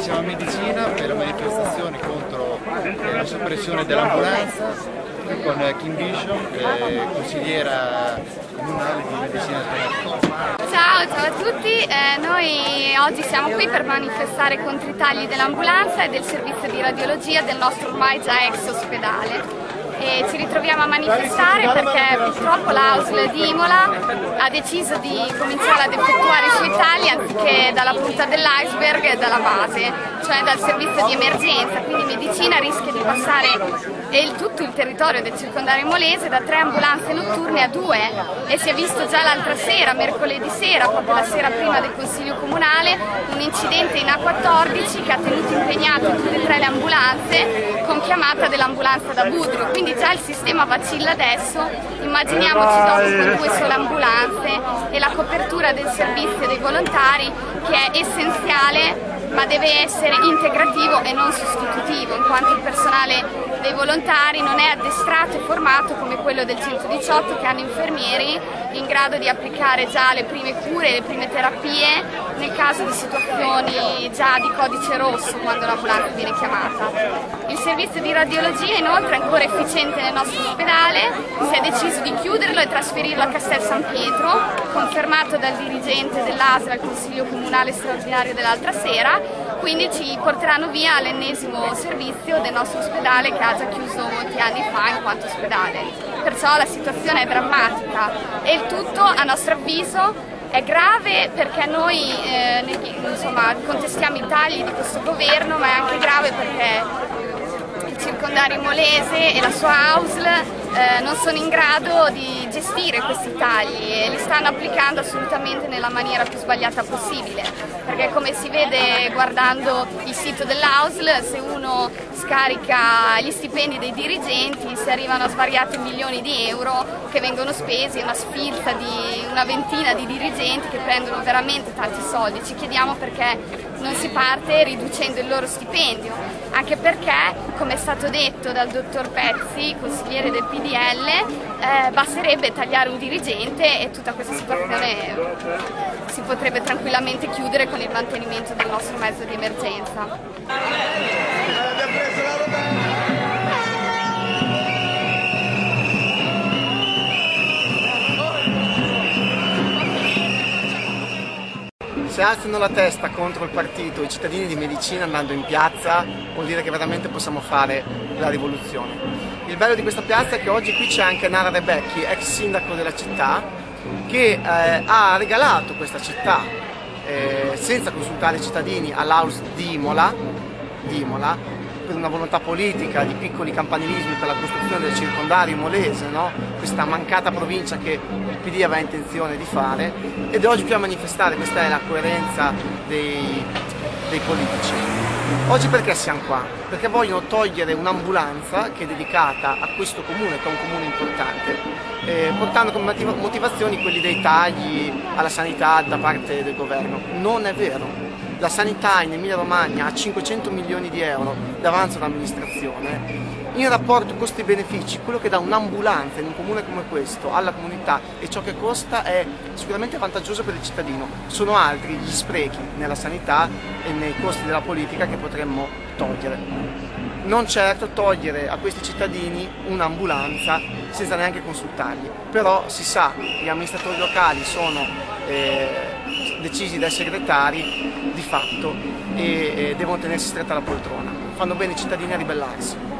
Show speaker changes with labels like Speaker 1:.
Speaker 1: siamo a Medicina per la manifestazione contro eh, la soppressione dell'ambulanza con Kim Bishop, consigliera comunale di Medicina Alternativa.
Speaker 2: Ciao, ciao a tutti, eh, noi oggi siamo qui per manifestare contro i tagli dell'ambulanza e del servizio di radiologia del nostro ormai già ex ospedale e ci ritroviamo a manifestare perché purtroppo l'AUSL di Imola ha deciso di cominciare ad effettuare i suoi tagli anziché dalla punta dell'iceberg e dalla base, cioè dal servizio di emergenza, quindi medicina rischia di passare il, tutto il territorio del circondario molese da tre ambulanze notturne a due e si è visto già l'altra sera, mercoledì sera, proprio la sera prima del Consiglio Comunale, un incidente in A14 che ha tenuto impegnate tutte e tre le ambulanze con chiamata dell'ambulanza da Budrio, quindi già il sistema vacilla adesso, immaginiamoci dopo con due sole ambulanze e la copertura del servizio dei volontari che è essenziale ma deve essere integrativo e non sostitutivo, in quanto il personale dei volontari non è addestrato e formato come quello del 118 che hanno infermieri in grado di applicare già le prime cure, le prime terapie nel caso di situazioni già di codice rosso quando l'ambulanza viene chiamata. Il servizio di radiologia inoltre è ancora efficiente nel nostro ospedale, si è deciso di chiuderlo e trasferirlo a Castel San Pietro, confermato dal dirigente dell'ASL al Consiglio Comunale Straordinario dell'altra sera quindi ci porteranno via all'ennesimo servizio del nostro ospedale che ha già chiuso molti anni fa in quanto ospedale. Perciò la situazione è drammatica e il tutto a nostro avviso è grave perché noi eh, insomma, contestiamo i tagli di questo governo ma è anche grave perché il circondario molese e la sua AUSL eh, non sono in grado di gestire questi tagli e li stanno applicando assolutamente nella maniera più sbagliata possibile. Perché come si vede guardando il sito dell'AUSL se uno scarica gli stipendi dei dirigenti si arrivano a svariati milioni di euro che vengono spesi, una sfilza di una ventina di dirigenti che prendono veramente tanti soldi, ci chiediamo perché non si parte riducendo il loro stipendio, anche perché, come è stato detto dal dottor Pezzi, consigliere del PDL, eh, basterebbe tagliare un dirigente e tutta questa situazione si potrebbe tranquillamente chiudere con il mantenimento del nostro mezzo di emergenza.
Speaker 3: Se alzano la testa contro il partito i cittadini di Medicina andando in piazza vuol dire che veramente possiamo fare la rivoluzione. Il bello di questa piazza è che oggi qui c'è anche Nara Rebecchi, ex sindaco della città, che eh, ha regalato questa città eh, senza consultare i cittadini all'Aus di Imola, di Imola per una volontà politica di piccoli campanilismi per la costruzione del circondario molese, no? questa mancata provincia che il PD aveva intenzione di fare ed oggi qui a manifestare, questa è la coerenza dei, dei politici. Oggi perché siamo qua? Perché vogliono togliere un'ambulanza che è dedicata a questo comune, che è un comune importante, eh, portando come motivazioni quelli dei tagli alla sanità da parte del governo. Non è vero, la sanità in Emilia Romagna ha 500 milioni di euro d'avanzo d'amministrazione, in rapporto costi-benefici, quello che dà un'ambulanza in un comune come questo alla comunità e ciò che costa è sicuramente vantaggioso per il cittadino. Sono altri gli sprechi nella sanità e nei costi della politica che potremmo togliere. Non certo togliere a questi cittadini un'ambulanza senza neanche consultarli, però si sa, gli amministratori locali sono eh, decisi dai segretari di fatto e, e devono tenersi stretta la poltrona. Fanno bene i cittadini a ribellarsi.